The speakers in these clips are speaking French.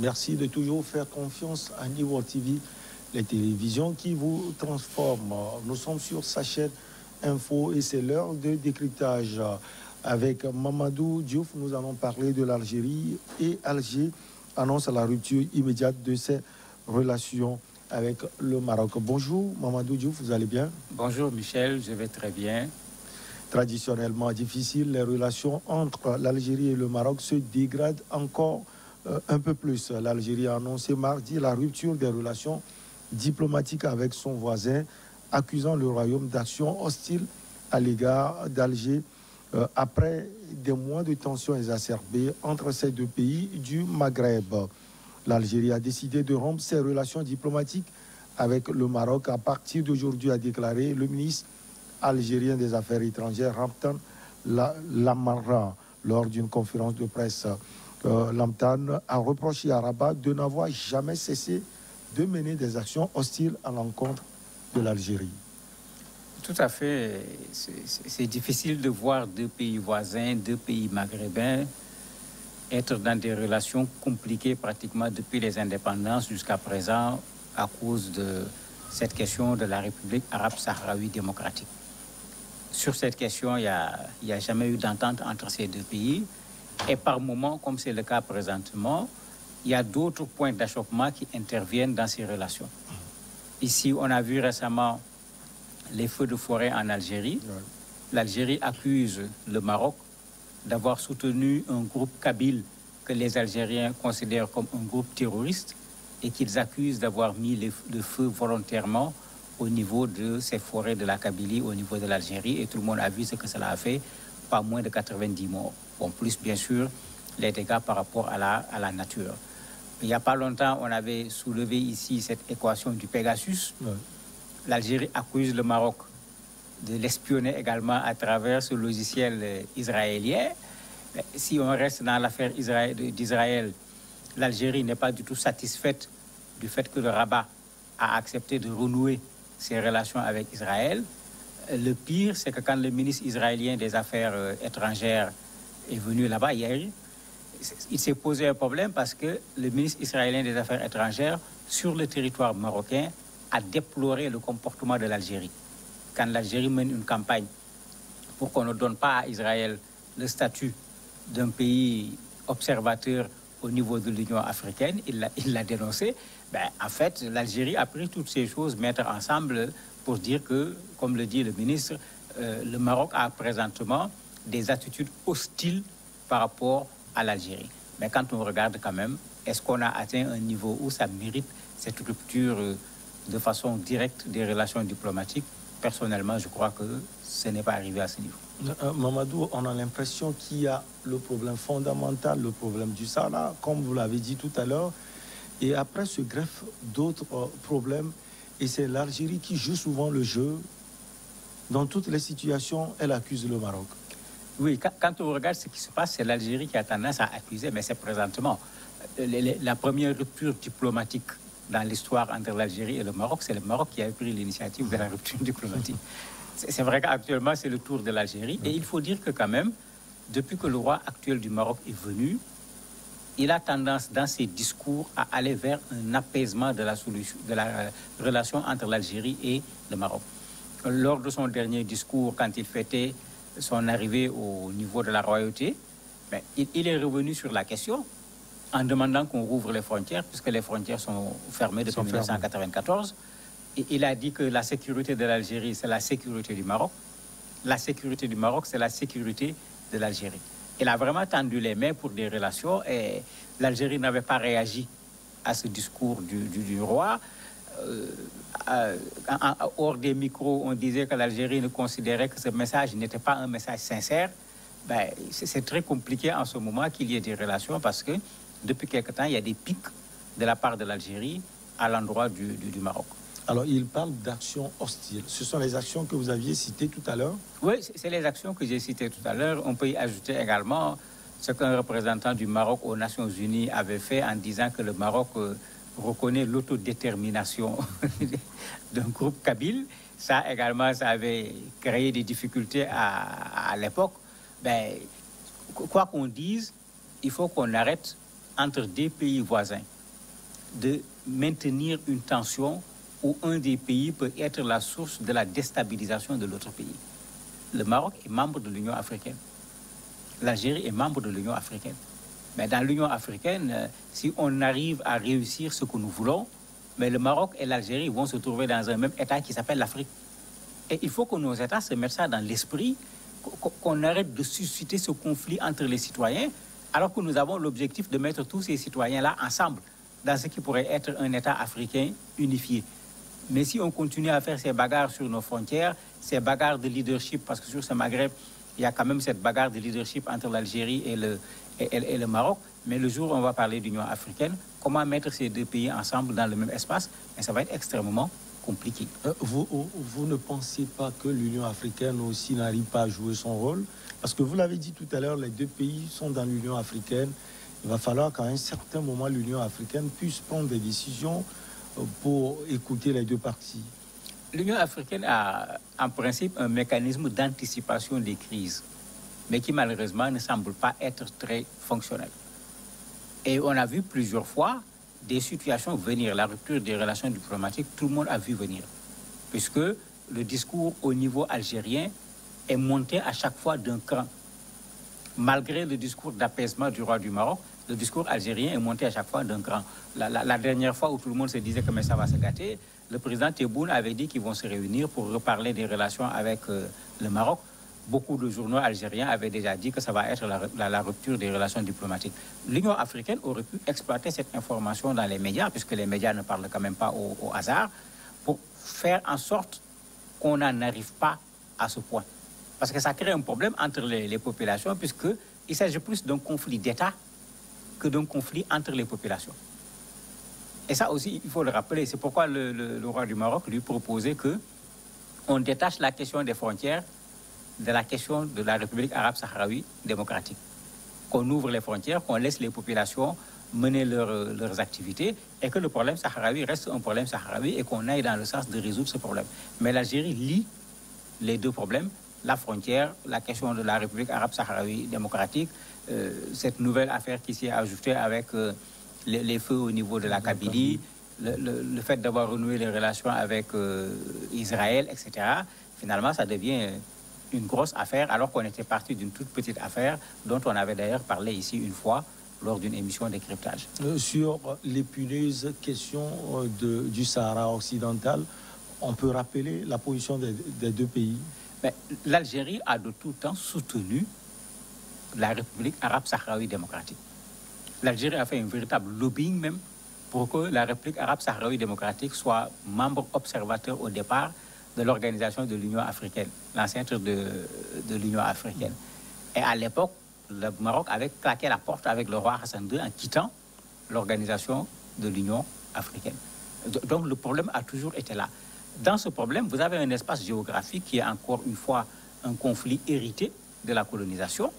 Merci de toujours faire confiance à Niveau TV, les télévisions qui vous transforment. Nous sommes sur sa chaîne Info et c'est l'heure de décryptage. Avec Mamadou Diouf, nous allons parler de l'Algérie et Alger annonce la rupture immédiate de ses relations avec le Maroc. Bonjour Mamadou Diouf, vous allez bien? Bonjour Michel, je vais très bien. Traditionnellement difficile, les relations entre l'Algérie et le Maroc se dégradent encore un peu plus. L'Algérie a annoncé mardi la rupture des relations diplomatiques avec son voisin, accusant le royaume d'action hostile à l'égard d'Alger euh, après des mois de tensions exacerbées entre ces deux pays du Maghreb. L'Algérie a décidé de rompre ses relations diplomatiques avec le Maroc à partir d'aujourd'hui, a déclaré le ministre algérien des Affaires étrangères, Ramtan Lamara, lors d'une conférence de presse. Euh, Lamtan a reproché à Rabat de n'avoir jamais cessé de mener des actions hostiles à l'encontre de l'Algérie. Tout à fait. C'est difficile de voir deux pays voisins, deux pays maghrébins être dans des relations compliquées pratiquement depuis les indépendances jusqu'à présent à cause de cette question de la République arabe sahraoui démocratique. Sur cette question, il n'y a, a, jamais eu d'entente entre ces deux pays. Et par moments, comme c'est le cas présentement, il y a d'autres points d'achoppement qui interviennent dans ces relations. Ici, on a vu récemment les feux de forêt en Algérie. L'Algérie accuse le Maroc d'avoir soutenu un groupe kabyle que les Algériens considèrent comme un groupe terroriste et qu'ils accusent d'avoir mis le feu volontairement au niveau de ces forêts de la Kabylie, au niveau de l'Algérie. Et tout le monde a vu ce que cela a fait, pas moins de 90 morts. Bon, plus bien sûr les dégâts par rapport à la, à la nature. Il n'y a pas longtemps, on avait soulevé ici cette équation du Pegasus. L'Algérie accuse le Maroc de l'espionner également à travers ce logiciel euh, israélien. si on reste dans l'affaire d'Israël, l'Algérie n'est pas du tout satisfaite du fait que le Rabat a accepté de renouer ses relations avec Israël. Le pire, c'est que quand le ministre israélien des Affaires euh, étrangères est venu là-bas hier, il s'est posé un problème parce que le ministre israélien des Affaires étrangères, sur le territoire marocain, a déploré le comportement de l'Algérie. Quand l'Algérie mène une campagne pour qu'on ne donne pas à Israël le statut d'un pays observateur au niveau de l'Union africaine, il l'a dénoncé. Ben, en fait, l'Algérie a pris toutes ces choses, mettre ensemble pour dire que, comme le dit le ministre, euh, le Maroc a présentement des attitudes hostiles par rapport à l'Algérie. Mais quand on regarde quand même, est-ce qu'on a atteint un niveau où ça mérite cette rupture euh, de façon directe des relations diplomatiques? Personnellement, je crois que ce n'est pas arrivé à ce niveau. Euh, Mamadou, on a l'impression qu'il y a le problème fondamental, le problème du Sahara, comme vous l'avez dit tout à l'heure. Et après se greffent d'autres problèmes. Et c'est l'Algérie qui joue souvent le jeu. Dans toutes les situations, elle accuse le Maroc. Oui, quand on regarde ce qui se passe, c'est l'Algérie qui a tendance à accuser, mais c'est présentement. Euh, la première rupture diplomatique dans l'histoire entre l'Algérie et le Maroc, c'est le Maroc qui a pris l'initiative de la rupture diplomatique. C'est vrai qu'actuellement, c'est le tour de l'Algérie. Et il faut dire que quand même, depuis que le roi actuel du Maroc est venu, il a tendance dans ses discours à aller vers un apaisement de la, solution, de la euh, relation entre l'Algérie et le Maroc. Lors de son dernier discours, quand il fêtait son arrivée au niveau de la royauté, ben, il, est revenu sur la question en demandant qu'on rouvre les frontières, puisque les frontières sont fermées depuis 1994. Et il a dit que la sécurité de l'Algérie, c'est la sécurité du Maroc. La sécurité du Maroc, c'est la sécurité de l'Algérie. Il a vraiment tendu les mains pour des relations et l'Algérie n'avait pas réagi à ce discours du, roi. Euh, hors des micros, on disait que l'Algérie ne considérait que ce message n'était pas un message sincère. Ben, c'est très compliqué en ce moment qu'il y ait des relations parce que depuis quelque temps, il y a des pics de la part de l'Algérie à l'endroit du, Maroc. Alors, il parle d'actions hostiles. Ce sont les actions que vous aviez citées tout à l'heure? Oui, c'est les actions que j'ai citées tout à l'heure. On peut y ajouter également ce qu'un représentant du Maroc aux Nations Unies avait fait en disant que le Maroc euh, reconnaît l'autodétermination d'un groupe kabyle. Ça également, ça avait créé des difficultés à, l'époque. Ben, quoi qu'on dise, il faut qu'on arrête entre deux pays voisins de maintenir une tension où un des pays peut être la source de la déstabilisation de l'autre pays. Le Maroc est membre de l'Union africaine. L'Algérie est membre de l'Union africaine. Mais dans l'Union africaine, euh, si on arrive à réussir ce que nous voulons, mais le Maroc et l'Algérie vont se trouver dans un même État qui s'appelle l'Afrique. Et il faut que nos États se mettent ça dans l'esprit, qu'on arrête de susciter ce conflit entre les citoyens, alors que nous avons l'objectif de mettre tous ces citoyens-là ensemble dans ce qui pourrait être un État africain unifié. Mais si on continue à faire ces bagarres sur nos frontières, ces bagarres de leadership, parce que sur ce Maghreb, il y a quand même cette bagarre de leadership entre l'Algérie et le, et, Maroc. Mais le jour où on va parler d'Union africaine, comment mettre ces deux pays ensemble dans le même espace? Mais ça va être extrêmement compliqué. Euh, vous, ne pensez pas que l'Union africaine aussi n'arrive pas à jouer son rôle? Parce que vous l'avez dit tout à l'heure, les deux pays sont dans l'Union africaine. Il va falloir qu'à un certain moment, l'Union africaine puisse prendre des décisions pour écouter les deux parties. L'Union africaine a en principe un mécanisme d'anticipation des crises, mais qui malheureusement ne semble pas être très fonctionnel. Et on a vu plusieurs fois des situations venir, la rupture des relations diplomatiques, tout le monde a vu venir, puisque le discours au niveau algérien est monté à chaque fois d'un cran. Malgré le discours d'apaisement du roi du Maroc, le discours algérien est monté à chaque fois d'un cran. La, dernière fois où tout le monde se disait que ça va se gâter, le président Tebboune avait dit qu'ils vont se réunir pour reparler des relations avec euh, le Maroc. Beaucoup de journaux algériens avaient déjà dit que ça va être la, rupture des relations diplomatiques. L'Union africaine aurait pu exploiter cette information dans les médias, puisque les médias ne parlent quand même pas au, hasard, pour faire en sorte qu'on n'en arrive pas à ce point. Parce que ça crée un problème entre les, les populations, puisqu'il s'agit plus d'un conflit d'État que d'un conflit entre les populations. Et ça aussi, il faut le rappeler. C'est pourquoi le, roi du Maroc lui proposait que on détache la question des frontières de la question de la République arabe sahraoui démocratique. Qu'on ouvre les frontières, qu'on laisse les populations mener leurs activités et que le problème sahraoui reste un problème sahraoui et qu'on aille dans le sens de résoudre ce problème. Mais l'Algérie lie les deux problèmes, la frontière, la question de la République arabe sahraoui démocratique, euh, cette nouvelle affaire qui s'est ajoutée avec euh, les, feux au niveau de la Kabylie, le, fait d'avoir renoué les relations avec euh, Israël, etc. Finalement, ça devient une grosse affaire, alors qu'on était parti d'une toute petite affaire dont on avait d'ailleurs parlé ici une fois lors d'une émission de cryptage. sur l'épineuse question de, du Sahara occidental, on peut rappeler la position des, des deux pays? L'Algérie a de tout temps soutenu la République arabe sahraoui démocratique. L'Algérie a fait un véritable lobbying même pour que la République arabe sahraoui démocratique soit membre observateur au départ de l'organisation de l'Union africaine, l'ancêtre de, de l'Union africaine. Et à l'époque, le Maroc avait claqué la porte avec le roi Hassan II en quittant l'organisation de l'Union africaine. Donc le problème a toujours été là. Dans ce problème, vous avez un espace géographique qui est encore une fois un conflit hérité de la colonisation.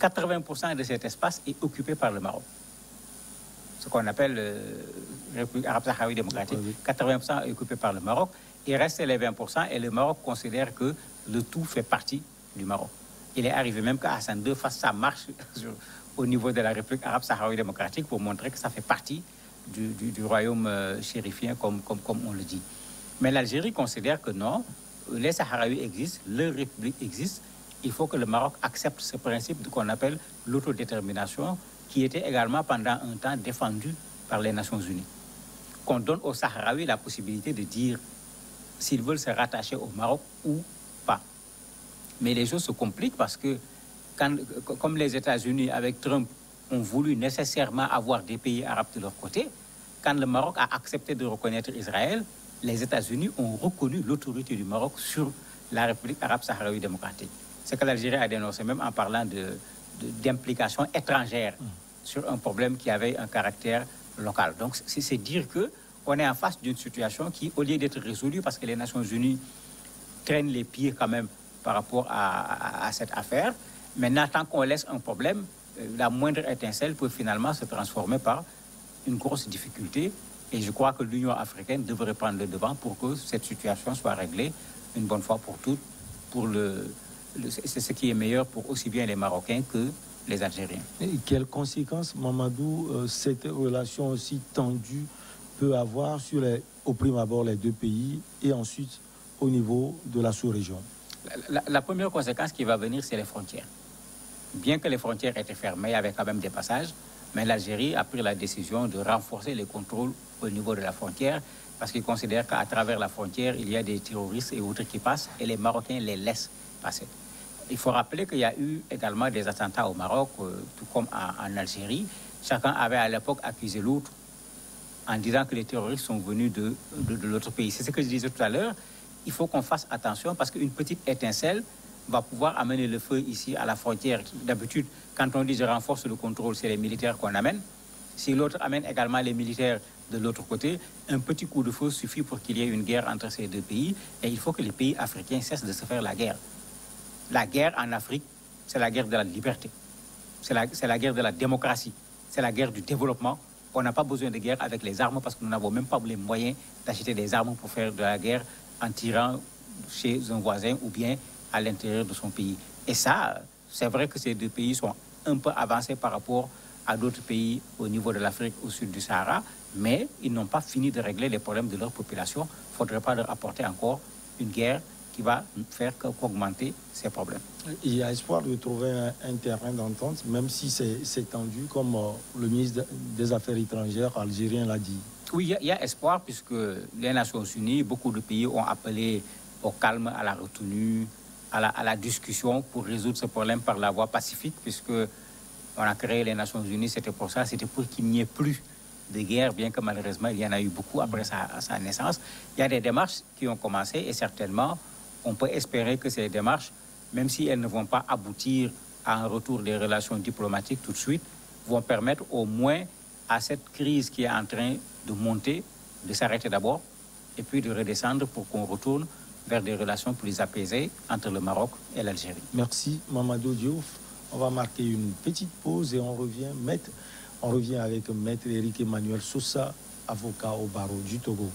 80% de cet espace est occupé par le Maroc. Ce qu'on appelle la euh, République arabe sahraoui démocratique. 80% est occupé par le Maroc. Il reste les 20% et le Maroc considère que le tout fait partie du Maroc. Il est arrivé même qu'à Hassan II fasse sa marche au niveau de la République arabe sahraoui démocratique pour montrer que ça fait partie du, royaume euh, chérifien, comme, comme, comme on le dit. Mais l'Algérie considère que non, les Sahraouis existent, leur république existe. Il faut que le Maroc accepte ce principe qu'on appelle l'autodétermination, qui était également pendant un temps défendu par les Nations Unies. Qu'on donne aux Sahraouis la possibilité de dire s'ils veulent se rattacher au Maroc ou pas. Mais les choses se compliquent parce que, comme les États-Unis avec Trump ont voulu nécessairement avoir des pays arabes de leur côté, quand le Maroc a accepté de reconnaître Israël, les États-Unis ont reconnu l'autorité du Maroc sur la République arabe sahraoui démocratique. C'est que l'Algérie a dénoncé même en parlant d'implication de, étrangère mm. sur un problème qui avait un caractère local. Donc c'est dire que on est en face d'une situation qui, au lieu d'être résolue, parce que les Nations Unies traînent les pieds quand même par rapport à, à cette affaire, maintenant tant qu'on laisse un problème, euh, la moindre étincelle peut finalement se transformer par une grosse difficulté et je crois que l'Union africaine devrait prendre le devant pour que cette situation soit réglée une bonne fois pour toutes. Pour le, c'est ce qui est meilleur pour aussi bien les Marocains que les Algériens. Et quelles conséquences, Mamadou, euh, cette relation aussi tendue peut avoir sur les, au prime abord les deux pays et ensuite au niveau de la sous-région? La, la, première conséquence qui va venir, c'est les frontières. Bien que les frontières étaient fermées, il y avait quand même des passages, mais l'Algérie a pris la décision de renforcer les contrôles au niveau de la frontière parce qu'ils considèrent qu'à travers la frontière, il y a des terroristes et autres qui passent et les Marocains les laissent passer. Il faut rappeler qu'il y a eu également des attentats au Maroc, euh, tout comme en, Algérie. Chacun avait à l'époque accusé l'autre en disant que les terroristes sont venus de, de, de l'autre pays. C'est ce que je disais tout à l'heure. Il faut qu'on fasse attention parce qu'une petite étincelle va pouvoir amener le feu ici à la frontière. D'habitude, quand on dit je renforce le contrôle, c'est les militaires qu'on amène. Si l'autre amène également les militaires de l'autre côté, un petit coup de feu suffit pour qu'il y ait une guerre entre ces deux pays. Et il faut que les pays africains cessent de se faire la guerre. La guerre en Afrique, c'est la guerre de la liberté. C'est la, guerre de la démocratie. C'est la guerre du développement. On n'a pas besoin de guerre avec les armes parce que nous n'avons même pas les moyens d'acheter des armes pour faire de la guerre en tirant chez un voisin ou bien à l'intérieur de son pays. Et ça, c'est vrai que ces deux pays sont un peu avancés par rapport à d'autres pays au niveau de l'Afrique au sud du Sahara, mais ils n'ont pas fini de régler les problèmes de leur population. Il ne faudrait pas leur apporter encore une guerre qui va faire qu'augmenter ces problèmes. Il y a espoir de trouver un, un terrain d'entente, même si c'est tendu, comme euh, le ministre des Affaires étrangères algérien l'a dit. Oui, il y, a, il y, a espoir, puisque les Nations Unies, beaucoup de pays ont appelé au calme, à la retenue, à la, discussion pour résoudre ce problème par la voie pacifique, puisque on a créé les Nations Unies, c'était pour ça, c'était pour qu'il n'y ait plus de guerre, bien que malheureusement il y en a eu beaucoup après sa, naissance. Il y a des démarches qui ont commencé et certainement on peut espérer que ces démarches, même si elles ne vont pas aboutir à un retour des relations diplomatiques tout de suite, vont permettre au moins à cette crise qui est en train de monter, de s'arrêter d'abord et puis de redescendre pour qu'on retourne vers des relations plus apaisées entre le Maroc et l'Algérie. Merci Mamadou Diouf. On va marquer une petite pause et on revient, maître, on revient avec Maître Éric Emmanuel Soussa, avocat au barreau du Togo.